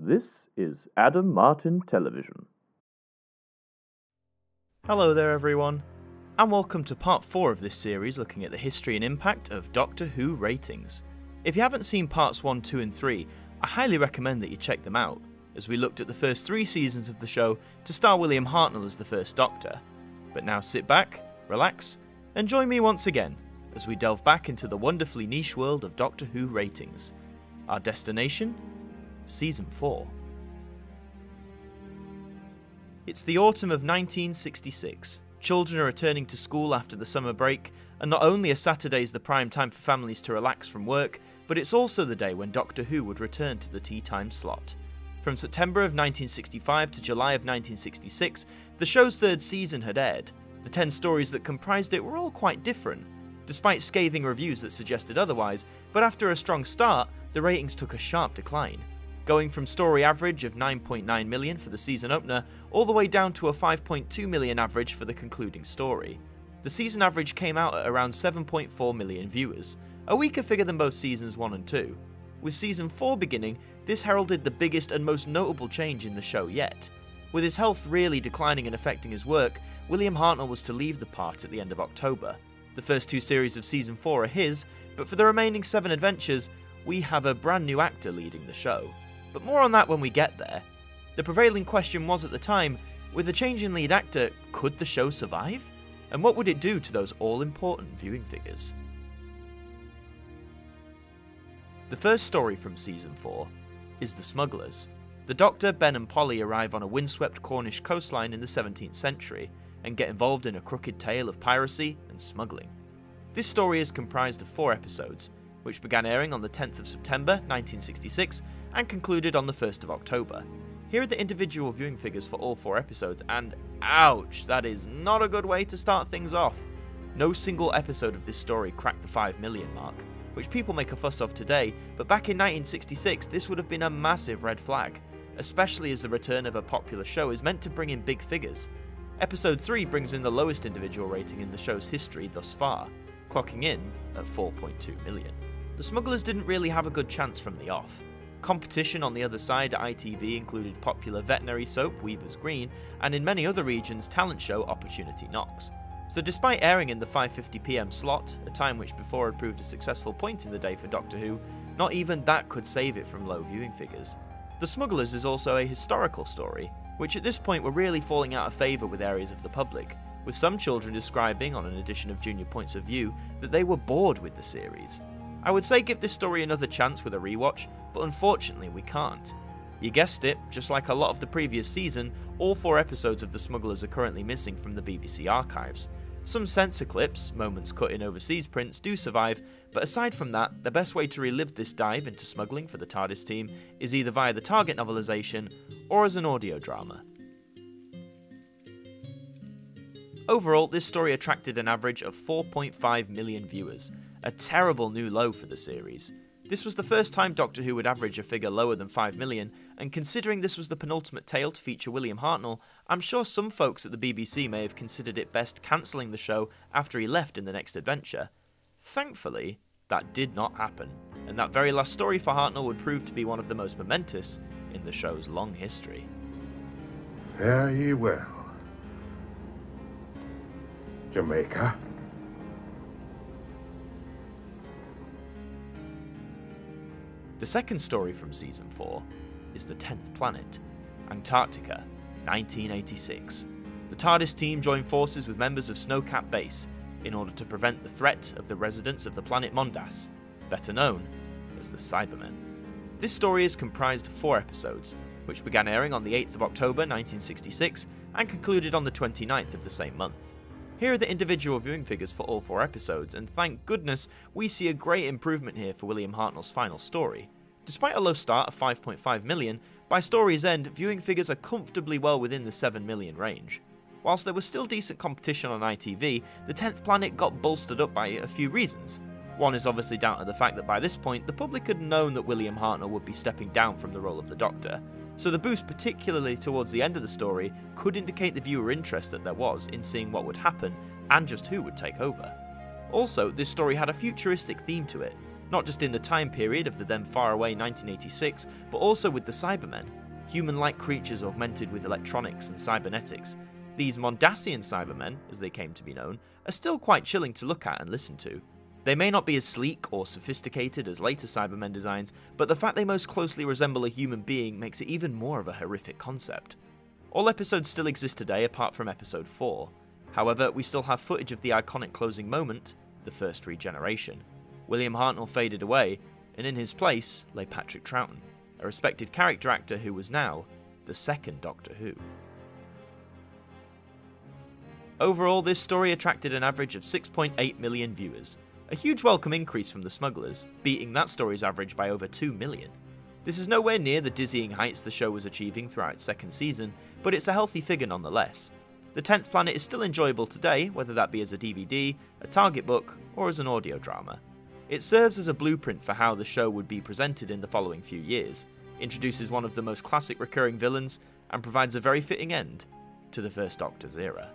This is Adam Martyn Television. Hello there, everyone, and welcome to part 4 of this series looking at the history and impact of Doctor Who ratings. If you haven't seen parts 1, 2, and 3, I highly recommend that you check them out, as we looked at the first three seasons of the show to star William Hartnell as the first Doctor. But now sit back, relax, and join me once again as we delve back into the wonderfully niche world of Doctor Who ratings. Our destination? Season 4. It's the autumn of 1966. Children are returning to school after the summer break, and not only are Saturdays the prime time for families to relax from work, but it's also the day when Doctor Who would return to the tea time slot. From September of 1965 to July of 1966, the show's third season had aired. The 10 stories that comprised it were all quite different, despite scathing reviews that suggested otherwise, but after a strong start, the ratings took a sharp decline, going from story average of 9.9 million for the season opener all the way down to a 5.2 million average for the concluding story. The season average came out at around 7.4 million viewers, a weaker figure than both seasons 1 and 2. With season 4 beginning, this heralded the biggest and most notable change in the show yet. With his health really declining and affecting his work, William Hartnell was to leave the part at the end of October, the first two series of season 4 are his, but for the remaining seven adventures, we have a brand new actor leading the show. But more on that when we get there. The prevailing question was at the time with a change in lead actor, could the show survive? And what would it do to those all important viewing figures? The first story from season 4 is The Smugglers. The Doctor, Ben, and Polly arrive on a windswept Cornish coastline in the 17th century and get involved in a crooked tale of piracy and smuggling. This story is comprised of four episodes, which began airing on the 10th of September 1966 and concluded on the 1st of October. Here are the individual viewing figures for all four episodes, and ouch, that is not a good way to start things off. No single episode of this story cracked the 5 million mark, which people make a fuss of today, but back in 1966 this would have been a massive red flag, especially as the return of a popular show is meant to bring in big figures, Episode 3 brings in the lowest individual rating in the show's history thus far, clocking in at 4.2 million. The smugglers didn't really have a good chance from the off. Competition on the other side at ITV included popular veterinary soap Weaver's Green, and in many other regions, talent show Opportunity Knocks. So, despite airing in the 5:50pm slot, a time which before had proved a successful point in the day for Doctor Who, not even that could save it from low viewing figures. The Smugglers is also a historical story, which at this point were really falling out of favour with areas of the public, with some children describing, on an edition of Junior Points of View, that they were bored with the series. I would say give this story another chance with a rewatch, but unfortunately we can't. You guessed it, just like a lot of the previous season, all four episodes of The Smugglers are currently missing from the BBC archives, some censor clips, moments cut in overseas prints, do survive, but aside from that, the best way to relive this dive into smuggling for the TARDIS team is either via the Target novelisation or as an audio drama. Overall, this story attracted an average of 4.5 million viewers, a terrible new low for the series. This was the first time Doctor Who would average a figure lower than 5 million, and considering this was the penultimate tale to feature William Hartnell, I'm sure some folks at the BBC may have considered it best cancelling the show after he left in the next adventure. Thankfully, that did not happen, and that very last story for Hartnell would prove to be one of the most momentous in the show's long history. Fare ye well. Jamaica. The second story from season 4 is The Tenth Planet, Antarctica, 1986. The TARDIS team join forces with members of Snowcap Base in order to prevent the threat of the residents of the planet Mondas, better known as the Cybermen. This story is comprised of four episodes, which began airing on the 8th of October 1966 and concluded on the 29th of the same month. Here are the individual viewing figures for all four episodes, and thank goodness we see a great improvement here for William Hartnell's final story. Despite a low start of 5.5 million, by story's end, viewing figures are comfortably well within the 7 million range. Whilst there was still decent competition on ITV, the 10th Planet got bolstered up by a few reasons. One is obviously down to the fact that by this point, the public had known that William Hartnell would be stepping down from the role of the Doctor, so the boost, particularly towards the end of the story, could indicate the viewer interest that there was in seeing what would happen and just who would take over. Also, this story had a futuristic theme to it. Not just in the time period of the then faraway 1986, but also with the Cybermen, human like creatures augmented with electronics and cybernetics. These Mondasian Cybermen, as they came to be known, are still quite chilling to look at and listen to. They may not be as sleek or sophisticated as later Cybermen designs, but the fact they most closely resemble a human being makes it even more of a horrific concept. All episodes still exist today apart from episode 4. However, we still have footage of the iconic closing moment, the first regeneration. William Hartnell faded away, and in his place lay Patrick Troughton, a respected character actor who was now the second Doctor Who. Overall, this story attracted an average of 6.8 million viewers, a huge welcome increase from The Smugglers, beating that story's average by over 2 million. This is nowhere near the dizzying heights the show was achieving throughout its second season, but it's a healthy figure nonetheless. The 10th Planet is still enjoyable today, whether that be as a DVD, a target book, or as an audio drama. It serves as a blueprint for how the show would be presented in the following few years, introduces one of the most classic recurring villains, and provides a very fitting end to the First Doctor's era.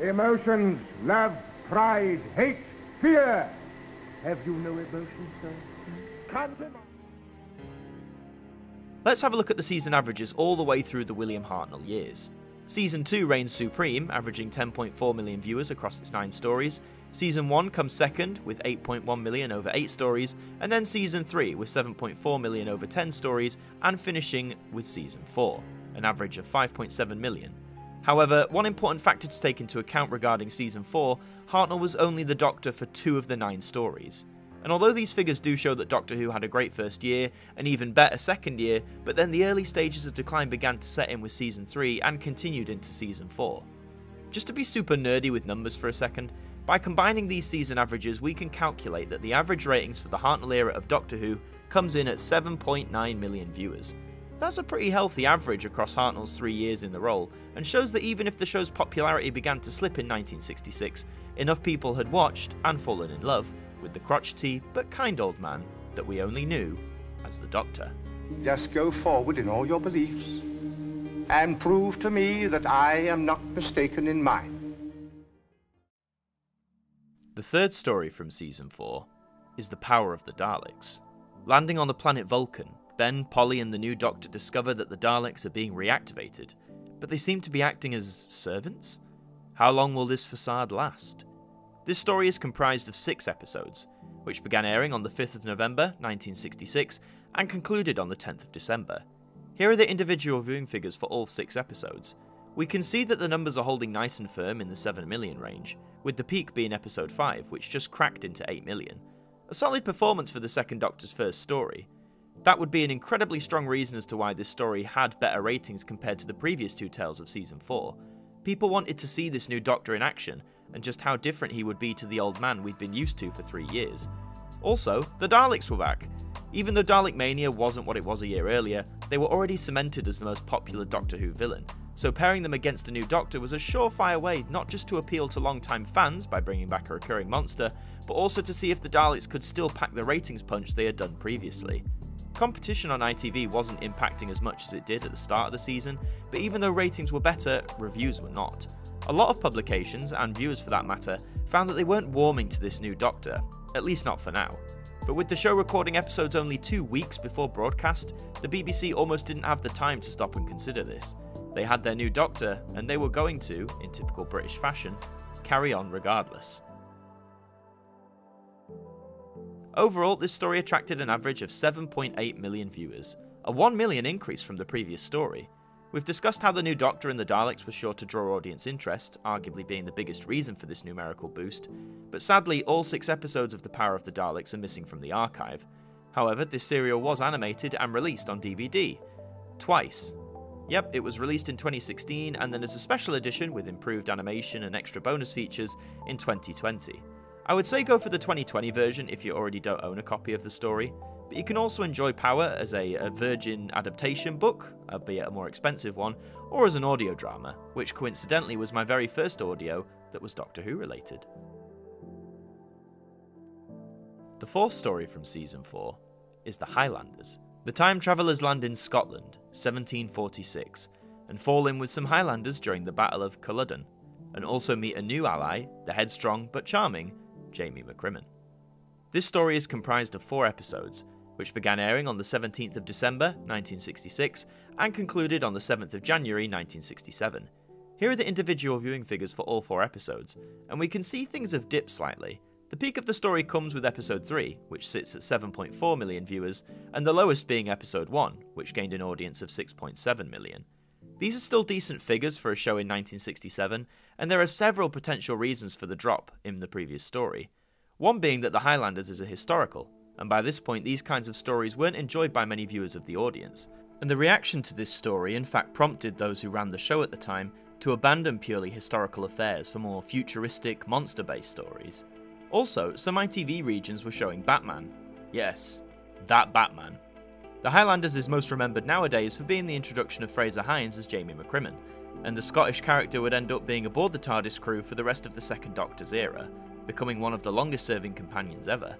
Emotions, love, pride, hate, fear. Have you no emotions, sir? Can't. Let's have a look at the season averages all the way through the William Hartnell years. Season 2 reigns supreme, averaging 10.4 million viewers across its 9 stories. Season 1 comes second, with 8.1 million over 8 stories, and then Season 3 with 7.4 million over 10 stories, and finishing with Season 4, an average of 5.7 million. However, one important factor to take into account regarding Season 4 Hartnell was only the Doctor for two of the nine stories. And although these figures do show that Doctor Who had a great first year, an even better second year, but then the early stages of decline began to set in with Season 3 and continued into Season 4. Just to be super nerdy with numbers for a second, by combining these season averages, we can calculate that the average ratings for the Hartnell era of Doctor Who comes in at 7.9 million viewers. That's a pretty healthy average across Hartnell's three years in the role, and shows that even if the show's popularity began to slip in 1966, enough people had watched and fallen in love with the crotchety but kind old man that we only knew as the Doctor. Just go forward in all your beliefs and prove to me that I am not mistaken in mine. The third story from season 4 is The Power of the Daleks. Landing on the planet Vulcan, Ben, Polly, and the new Doctor discover that the Daleks are being reactivated, but they seem to be acting as servants? How long will this facade last? This story is comprised of six episodes, which began airing on the 5th of November 1966 and concluded on the 10th of December. Here are the individual viewing figures for all six episodes. We can see that the numbers are holding nice and firm in the 7 million range, with the peak being episode 5, which just cracked into 8 million. A solid performance for the second Doctor's first story. That would be an incredibly strong reason as to why this story had better ratings compared to the previous two tales of season 4. People wanted to see this new Doctor in action, and just how different he would be to the old man we'd been used to for three years. Also, the Daleks were back. Even though Dalek Mania wasn't what it was a year earlier, they were already cemented as the most popular Doctor Who villain, so pairing them against a new Doctor was a surefire way not just to appeal to long-time fans by bringing back a recurring monster, but also to see if the Daleks could still pack the ratings punch they had done previously. Competition on ITV wasn't impacting as much as it did at the start of the season, but even though ratings were better, reviews were not. A lot of publications, and viewers for that matter, found that they weren't warming to this new Doctor, at least not for now. But with the show recording episodes only two weeks before broadcast, the BBC almost didn't have the time to stop and consider this. They had their new Doctor, and they were going to, in typical British fashion, carry on regardless. Overall, this story attracted an average of 7.8 million viewers, a 1 million increase from the previous story. We've discussed how the new Doctor and the Daleks were sure to draw audience interest, arguably being the biggest reason for this numerical boost, but sadly, all six episodes of The Power of the Daleks are missing from the archive. However, this serial was animated and released on DVD. Twice. Yep, it was released in 2016 and then as a special edition with improved animation and extra bonus features in 2020. I would say go for the 2020 version if you already don't own a copy of the story, but you can also enjoy Power as a, a, Virgin adaptation book, uh, albeit a more expensive one, or as an audio drama, which coincidentally was my very first audio that was Doctor Who related. The fourth story from season 4 is The Highlanders. The time travellers land in Scotland, 1746, and fall in with some Highlanders during the Battle of Culloden, and also meet a new ally, the headstrong but charming Jamie McCrimmon. This story is comprised of four episodes, which began airing on the 17th of December 1966 and concluded on the 7th of January 1967. Here are the individual viewing figures for all four episodes, and we can see things have dipped slightly. The peak of the story comes with episode 3, which sits at 7.4 million viewers, and the lowest being episode 1, which gained an audience of 6.7 million. These are still decent figures for a show in 1967, and there are several potential reasons for the drop in the previous story. One being that The Highlanders is a historical, and by this point these kinds of stories weren't enjoyed by many viewers of the audience, and the reaction to this story in fact prompted those who ran the show at the time to abandon purely historical affairs for more futuristic, monster based stories. Also, some ITV regions were showing Batman. Yes, that Batman. The Highlanders is most remembered nowadays for being the introduction of Fraser Hines as Jamie McCrimmon, and the Scottish character would end up being aboard the TARDIS crew for the rest of the Second Doctor's era, becoming one of the longest serving companions ever.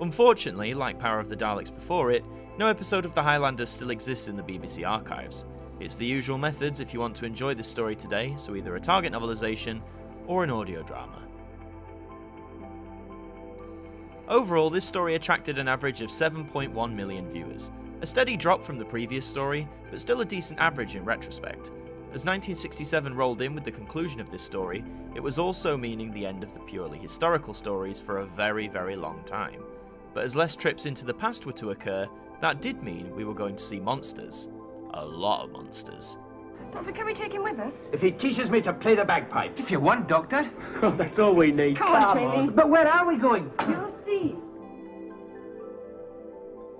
Unfortunately, like Power of the Daleks before it, no episode of The Highlanders still exists in the BBC archives. It's the usual methods if you want to enjoy this story today, so either a target novelisation or an audio drama. Overall, this story attracted an average of 7.1 million viewers, a steady drop from the previous story, but still a decent average in retrospect. As 1967 rolled in with the conclusion of this story, it was also meaning the end of the purely historical stories for a very, very long time. But as less trips into the past were to occur, that did mean we were going to see monsters. A lot of monsters. Doctor, can we take him with us? If he teaches me to play the bagpipes. If you want, Doctor. Oh, that's all we need. Come on, Jamie. But where are we going? You'll see.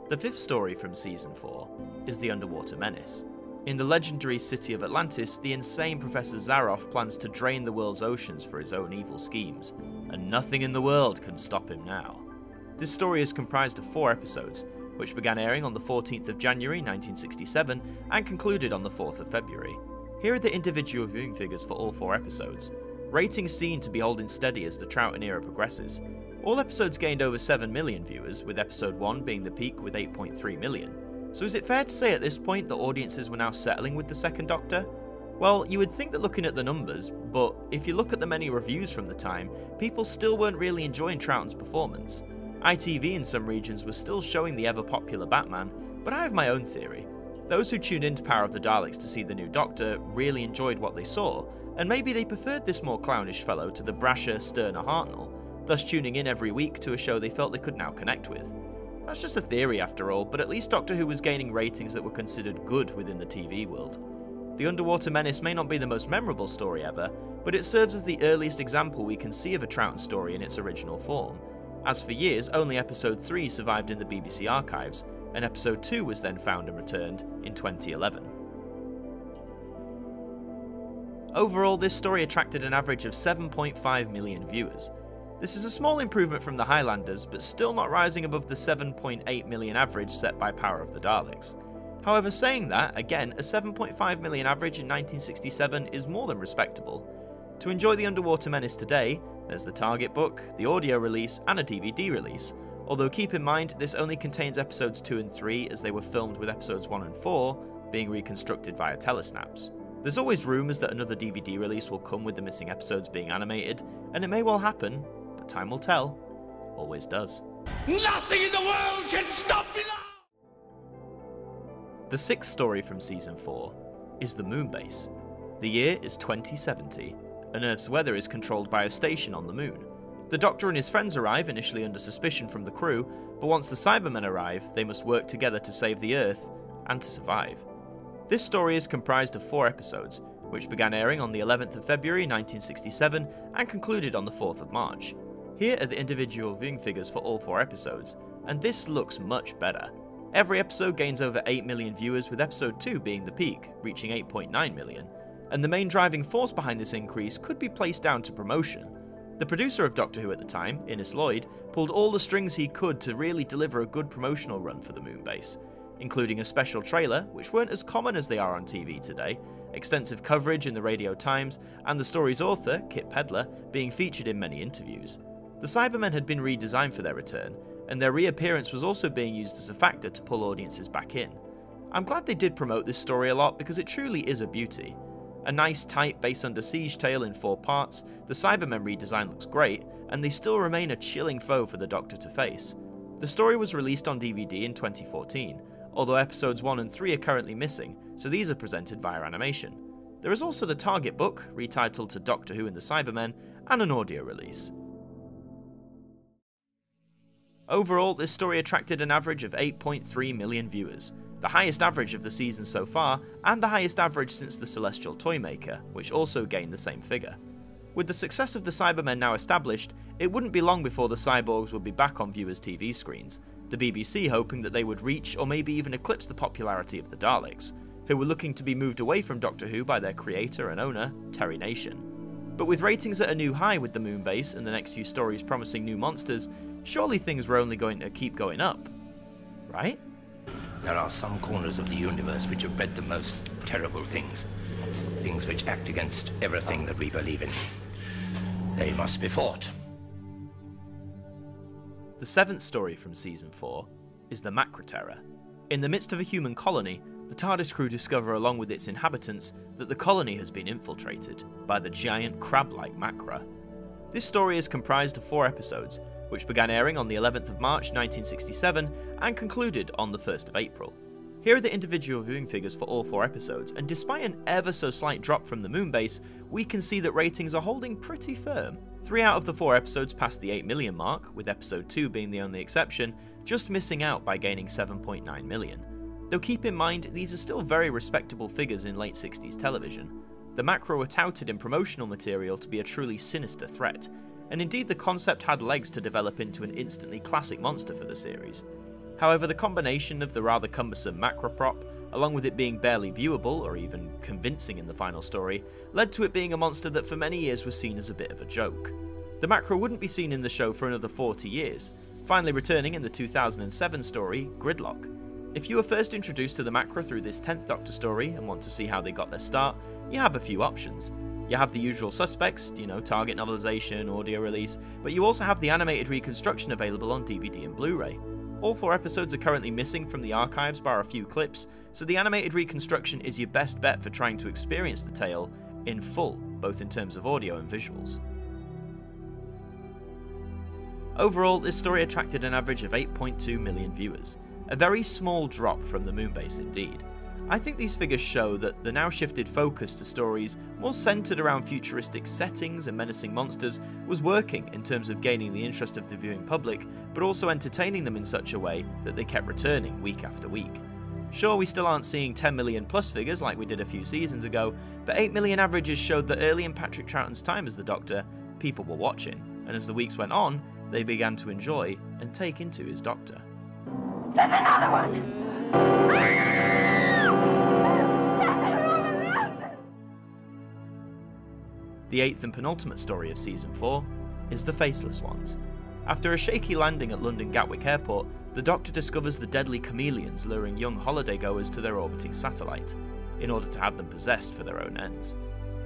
The fifth story from season 4 is The Underwater Menace. In the legendary city of Atlantis, the insane Professor Zaroff plans to drain the world's oceans for his own evil schemes, and nothing in the world can stop him now. This story is comprised of four episodes, which began airing on the 14th of January 1967 and concluded on the 4th of February. Here are the individual viewing figures for all four episodes. Ratings seem to be holding steady as the Troughton era progresses. All episodes gained over 7 million viewers, with episode 1 being the peak with 8.3 million. So is it fair to say at this point that audiences were now settling with the second Doctor? Well, you would think that looking at the numbers, but if you look at the many reviews from the time, people still weren't really enjoying Troughton's performance. ITV in some regions was still showing the ever popular Batman, but I have my own theory. Those who tuned into Power of the Daleks to see the new Doctor really enjoyed what they saw, and maybe they preferred this more clownish fellow to the brasher, sterner Hartnell, thus tuning in every week to a show they felt they could now connect with. That's just a theory after all, but at least Doctor Who was gaining ratings that were considered good within the TV world. The Underwater Menace may not be the most memorable story ever, but it serves as the earliest example we can see of a Troughton story in its original form. As for years, only episode 3 survived in the BBC archives, and episode 2 was then found and returned in 2011. Overall, this story attracted an average of 7.5 million viewers, this is a small improvement from the Highlanders, but still not rising above the 7.8 million average set by Power of the Daleks. However, saying that, again, a 7.5 million average in 1967 is more than respectable. To enjoy The Underwater Menace today, there's the Target book, the audio release, and a DVD release. Although keep in mind, this only contains episodes 2 and 3 as they were filmed with episodes 1 and 4 being reconstructed via telesnaps. There's always rumours that another DVD release will come with the missing episodes being animated, and it may well happen, but time will tell. Always does. Nothing in the world can stop me now! The sixth story from Season 4 is the Moon Base. The year is 2070, and Earth's weather is controlled by a station on the Moon. The Doctor and his friends arrive initially under suspicion from the crew, but once the Cybermen arrive, they must work together to save the Earth and to survive. This story is comprised of four episodes, which began airing on the 11th of February 1967 and concluded on the 4th of March. Here are the individual viewing figures for all four episodes, and this looks much better. Every episode gains over 8 million viewers, with episode 2 being the peak, reaching 8.9 million. And the main driving force behind this increase could be placed down to promotion. The producer of Doctor Who at the time, Innes Lloyd, pulled all the strings he could to really deliver a good promotional run for the Moonbase, including a special trailer, which weren't as common as they are on TV today, extensive coverage in the Radio Times, and the story's author, Kit Pedler, being featured in many interviews. The Cybermen had been redesigned for their return, and their reappearance was also being used as a factor to pull audiences back in. I'm glad they did promote this story a lot because it truly is a beauty. A nice, tight base under siege tale in four parts, the Cybermen redesign looks great, and they still remain a chilling foe for the Doctor to face. The story was released on DVD in 2014, although episodes 1 and 3 are currently missing, so these are presented via animation. There is also the Target book, retitled to Doctor Who and the Cybermen, and an audio release. Overall, this story attracted an average of 8.3 million viewers, the highest average of the season so far, and the highest average since The Celestial Toymaker, which also gained the same figure. With the success of the Cybermen now established, it wouldn't be long before the cyborgs would be back on viewers' TV screens, the BBC hoping that they would reach or maybe even eclipse the popularity of the Daleks, who were looking to be moved away from Doctor Who by their creator and owner, Terry Nation. But with ratings at a new high with the moon base and the next few stories promising new monsters, surely things were only going to keep going up. Right? There are some corners of the universe which have bred the most terrible things. Things which act against everything that we believe in. They must be fought. The seventh story from season 4 is the Macra Terror. In the midst of a human colony, the TARDIS crew discover along with its inhabitants that the colony has been infiltrated by the giant crab-like Macra. This story is comprised of four episodes, which began airing on the 11th of March 1967 and concluded on the 1st of April. Here are the individual viewing figures for all four episodes, and despite an ever so slight drop from the moon base, we can see that ratings are holding pretty firm. Three out of the four episodes passed the 8 million mark, with episode 2 being the only exception, just missing out by gaining 7.9 million. Though keep in mind, these are still very respectable figures in late 60s television. The Macra were touted in promotional material to be a truly sinister threat, and indeed the concept had legs to develop into an instantly classic monster for the series. However, the combination of the rather cumbersome Macra prop, along with it being barely viewable or even convincing in the final story, led to it being a monster that for many years was seen as a bit of a joke. The Macra wouldn't be seen in the show for another 40 years, finally returning in the 2007 story Gridlock. If you were first introduced to the Macra through this 10th Doctor story and want to see how they got their start, you have a few options. You have the usual suspects, you know, target novelization, audio release, but you also have the animated reconstruction available on DVD and Blu ray. All four episodes are currently missing from the archives bar a few clips, so the animated reconstruction is your best bet for trying to experience the tale in full, both in terms of audio and visuals. Overall, this story attracted an average of 8.2 million viewers, a very small drop from the moonbase indeed. I think these figures show that the now shifted focus to stories more centered around futuristic settings and menacing monsters was working in terms of gaining the interest of the viewing public, but also entertaining them in such a way that they kept returning week after week. Sure, we still aren't seeing 10 million plus figures like we did a few seasons ago, but 8 million averages showed that early in Patrick Troughton's time as the Doctor, people were watching, and as the weeks went on, they began to enjoy and take into his Doctor. There's another one! The eighth and penultimate story of Season 4 is The Faceless Ones. After a shaky landing at London Gatwick Airport, the Doctor discovers the deadly chameleons luring young holidaygoers to their orbiting satellite, in order to have them possessed for their own ends.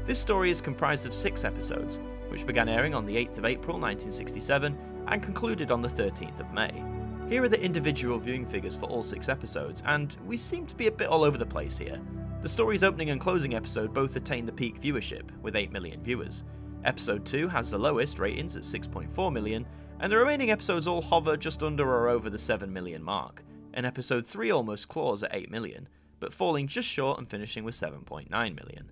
This story is comprised of six episodes, which began airing on the 8th of April 1967 and concluded on the 13th of May. Here are the individual viewing figures for all six episodes, and we seem to be a bit all over the place here. The story's opening and closing episode both attain the peak viewership, with 8 million viewers. Episode 2 has the lowest ratings at 6.4 million, and the remaining episodes all hover just under or over the 7 million mark, and episode 3 almost claws at 8 million, but falling just short and finishing with 7.9 million.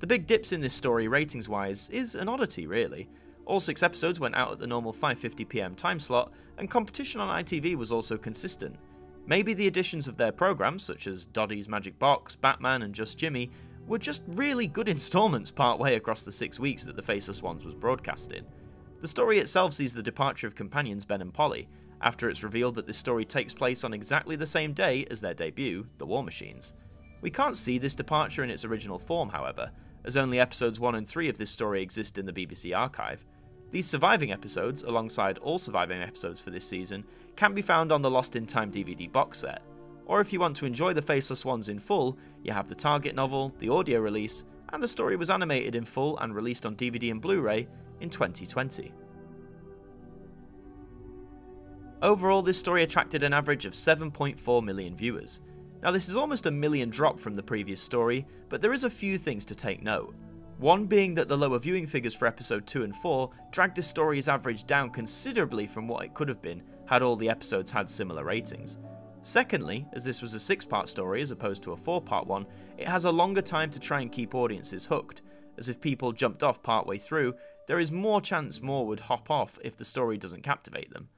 The big dips in this story ratings wise is an oddity really. All six episodes went out at the normal 5.50pm time slot, and competition on ITV was also consistent, Maybe the additions of their programs, such as Doddy's Magic Box, Batman, and Just Jimmy, were just really good installments partway across the six weeks that The Faceless Ones was broadcasted. The story itself sees the departure of companions Ben and Polly, after it's revealed that this story takes place on exactly the same day as their debut, The War Machines. We can't see this departure in its original form, however, as only episodes 1 and 3 of this story exist in the BBC archive, these surviving episodes, alongside all surviving episodes for this season, can be found on the Lost in Time DVD box set. Or if you want to enjoy the Faceless Ones in full, you have the Target novel, the audio release, and the story was animated in full and released on DVD and Blu ray in 2020. Overall, this story attracted an average of 7.4 million viewers. Now, this is almost a million drop from the previous story, but there is a few things to take note. One being that the lower viewing figures for episode 2 and 4 dragged the story's average down considerably from what it could have been had all the episodes had similar ratings. Secondly, as this was a six part story as opposed to a four part one, it has a longer time to try and keep audiences hooked, as if people jumped off partway through, there is more chance more would hop off if the story doesn't captivate them.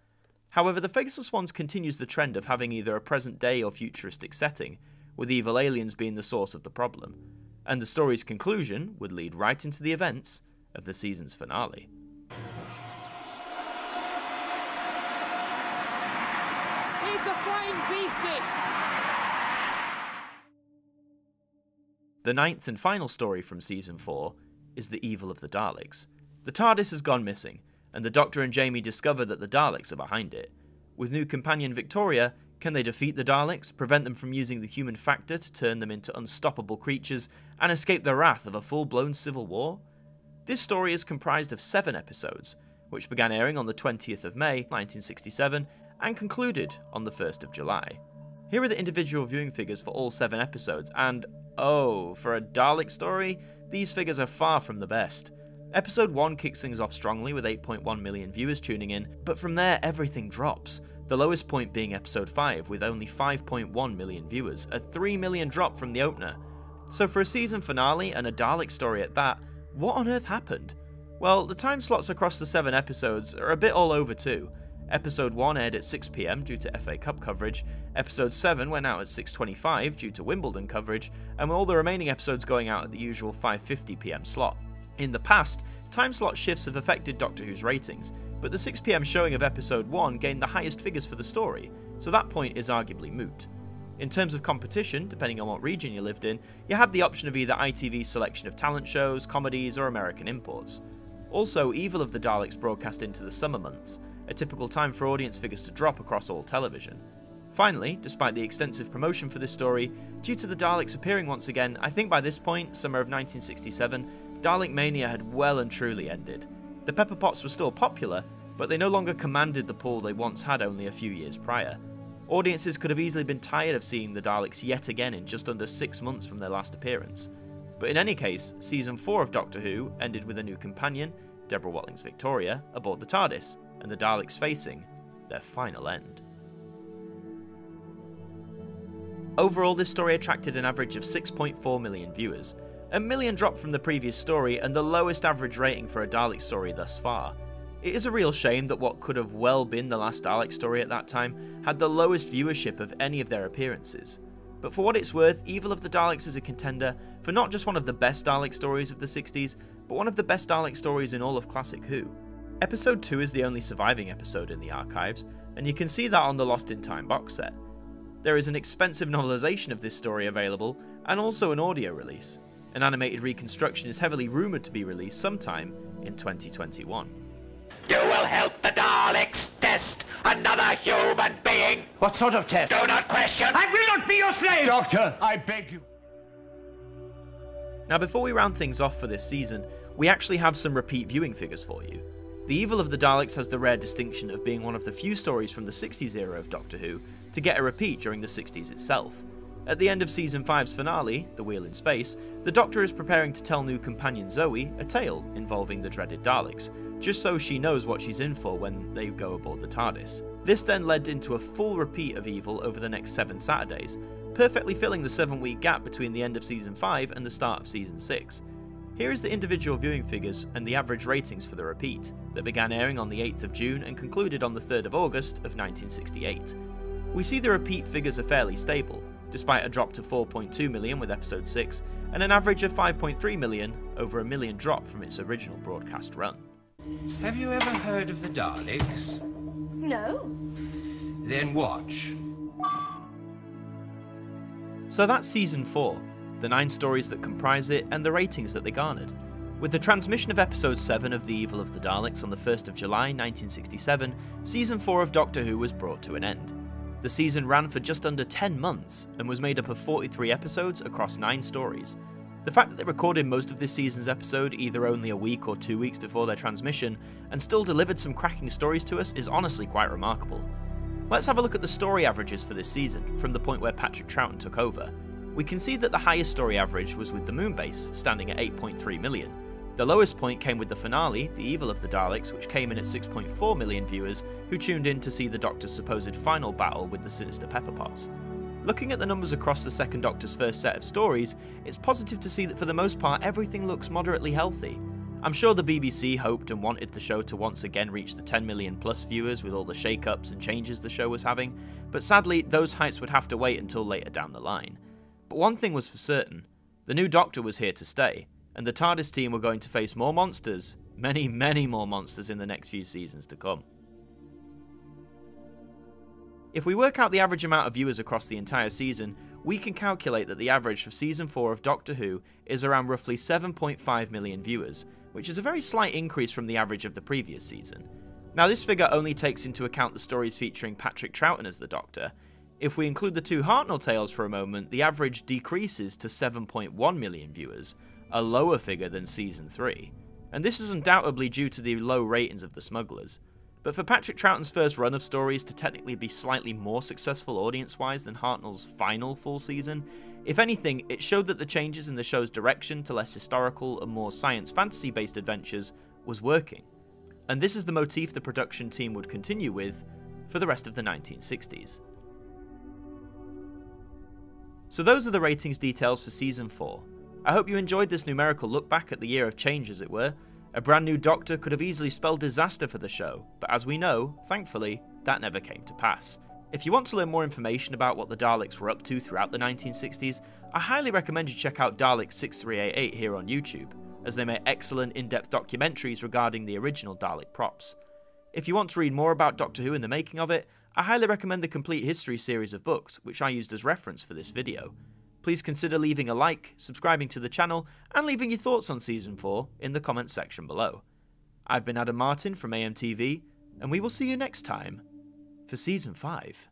However, the Faceless Ones continues the trend of having either a present day or futuristic setting, with evil aliens being the source of the problem, and the story's conclusion would lead right into the events of the season's finale. A flying beastie! The ninth and final story from season 4 is The Evil of the Daleks. The TARDIS has gone missing, and the Doctor and Jamie discover that the Daleks are behind it. With new companion Victoria, can they defeat the Daleks, prevent them from using the human factor to turn them into unstoppable creatures, and escape the wrath of a full blown civil war? This story is comprised of seven episodes, which began airing on the 20th of May 1967 and concluded on the 1st of July. Here are the individual viewing figures for all seven episodes, and oh, for a Dalek story, these figures are far from the best. Episode 1 kicks things off strongly with 8.1 million viewers tuning in, but from there everything drops. The lowest point being episode 5 with only 5.1 million viewers, a 3 million drop from the opener. So for a season finale and a Dalek story at that, what on earth happened? Well, the time slots across the 7 episodes are a bit all over too. Episode 1 aired at 6pm due to FA Cup coverage, Episode 7 went out at 6.25 due to Wimbledon coverage, and all the remaining episodes going out at the usual 5.50pm slot. In the past, time slot shifts have affected Doctor Who's ratings, but the 6pm showing of episode 1 gained the highest figures for the story, so that point is arguably moot. In terms of competition, depending on what region you lived in, you had the option of either ITV's selection of talent shows, comedies, or American imports. Also, Evil of the Daleks broadcast into the summer months, a typical time for audience figures to drop across all television. Finally, despite the extensive promotion for this story, due to the Daleks appearing once again, I think by this point, summer of 1967, Dalek Mania had well and truly ended. The Pepper Pots were still popular, but they no longer commanded the pull they once had only a few years prior. Audiences could have easily been tired of seeing the Daleks yet again in just under six months from their last appearance. But in any case, season 4 of Doctor Who ended with a new companion, Deborah Watling's Victoria, aboard the TARDIS, and the Daleks facing their final end. Overall, this story attracted an average of 6.4 million viewers, a million drop from the previous story and the lowest average rating for a Dalek story thus far. It is a real shame that what could have well been the last Dalek story at that time had the lowest viewership of any of their appearances. But for what it's worth, Evil of the Daleks is a contender for not just one of the best Dalek stories of the 60s, but one of the best Dalek stories in all of Classic Who. Episode 2 is the only surviving episode in the archives, and you can see that on the Lost in Time box set. There is an expensive novelisation of this story available, and also an audio release. An animated reconstruction is heavily rumoured to be released sometime in 2021. You will help the Daleks test another human being. What sort of test? Do not question. I will not be your slave! Doctor, I beg you. Now, before we round things off for this season, we actually have some repeat viewing figures for you. The Evil of the Daleks has the rare distinction of being one of the few stories from the 60s era of Doctor Who to get a repeat during the 60s itself. At the end of season 5's finale, The Wheel in Space, the Doctor is preparing to tell new companion Zoe a tale involving the dreaded Daleks, just so she knows what she's in for when they go aboard the TARDIS. This then led into a full repeat of Evil over the next seven Saturdays, perfectly filling the seven week gap between the end of season 5 and the start of season 6. Here is the individual viewing figures and the average ratings for the repeat, that began airing on the 8th of June and concluded on the 3rd of August of 1968. We see the repeat figures are fairly stable, despite a drop to 4.2 million with episode 6, and an average of 5.3 million, over a million drop from its original broadcast run. Have you ever heard of the Daleks? No. Then watch. So that's season 4, the nine stories that comprise it, and the ratings that they garnered. With the transmission of episode 7 of The Evil of the Daleks on the 1st of July 1967, season 4 of Doctor Who was brought to an end. The season ran for just under 10 months and was made up of 43 episodes across 9 stories. The fact that they recorded most of this season's episode either only a week or two weeks before their transmission and still delivered some cracking stories to us is honestly quite remarkable. Let's have a look at the story averages for this season, from the point where Patrick Troughton took over. We can see that the highest story average was with the Moonbase, standing at 8.3 million. The lowest point came with the finale, The Evil of the Daleks, which came in at 6.4 million viewers who tuned in to see the Doctor's supposed final battle with the sinister Pepperpots. Looking at the numbers across the second Doctor's first set of stories, it's positive to see that for the most part everything looks moderately healthy. I'm sure the BBC hoped and wanted the show to once again reach the 10 million plus viewers with all the shake ups and changes the show was having, but sadly, those heights would have to wait until later down the line. But one thing was for certain the new Doctor was here to stay, and the TARDIS team were going to face more monsters, many, many more monsters in the next few seasons to come. If we work out the average amount of viewers across the entire season, we can calculate that the average for season 4 of Doctor Who is around roughly 7.5 million viewers, which is a very slight increase from the average of the previous season. Now, this figure only takes into account the stories featuring Patrick Troughton as the Doctor. If we include the two Hartnell tales for a moment, the average decreases to 7.1 million viewers, a lower figure than season 3. And this is undoubtedly due to the low ratings of the smugglers. But for Patrick Troughton's first run of stories to technically be slightly more successful audience wise than Hartnell's final full season, if anything, it showed that the changes in the show's direction to less historical and more science fantasy based adventures was working. And this is the motif the production team would continue with for the rest of the 1960s. So, those are the ratings details for Season 4. I hope you enjoyed this numerical look back at the year of change, as it were, a brand new Doctor could have easily spelled disaster for the show, but as we know, thankfully, that never came to pass. If you want to learn more information about what the Daleks were up to throughout the 1960s, I highly recommend you check out Dalek 6388 here on YouTube, as they make excellent in depth documentaries regarding the original Dalek props. If you want to read more about Doctor Who and the making of it, I highly recommend the Complete History series of books, which I used as reference for this video. Please consider leaving a like, subscribing to the channel, and leaving your thoughts on Season 4 in the comments section below. I've been Adam Martyn from AMTV, and we will see you next time for Season 5.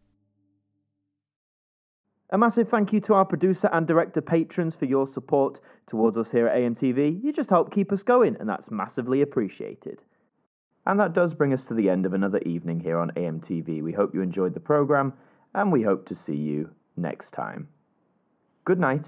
A massive thank you to our producer and director patrons for your support towards us here at AMTV. You just help keep us going, and that's massively appreciated. And that does bring us to the end of another evening here on AMTV. We hope you enjoyed the programme, and we hope to see you next time. Good night.